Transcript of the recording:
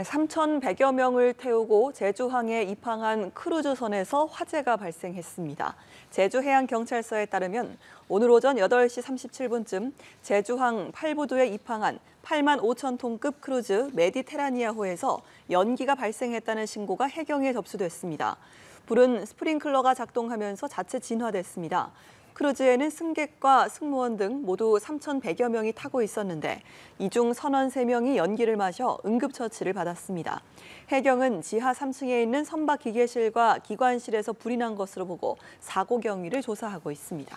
네, 3,100여 명을 태우고 제주항에 입항한 크루즈선에서 화재가 발생했습니다. 제주해양경찰서에 따르면 오늘 오전 8시 37분쯤 제주항 팔부두에 입항한 8만 5천 톤급 크루즈 메디테라니아호에서 연기가 발생했다는 신고가 해경에 접수됐습니다. 불은 스프링클러가 작동하면서 자체 진화됐습니다. 크루즈에는 승객과 승무원 등 모두 3,100여 명이 타고 있었는데 이 중 선원 3명이 연기를 마셔 응급처치를 받았습니다. 해경은 지하 3층에 있는 선박 기계실과 기관실에서 불이 난 것으로 보고 사고 경위를 조사하고 있습니다.